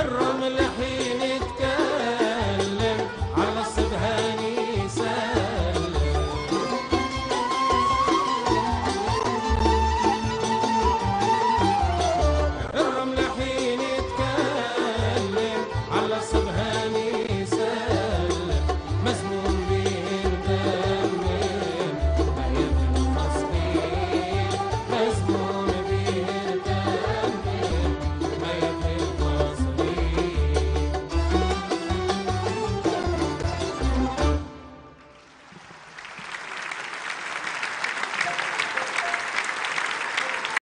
الرمل حين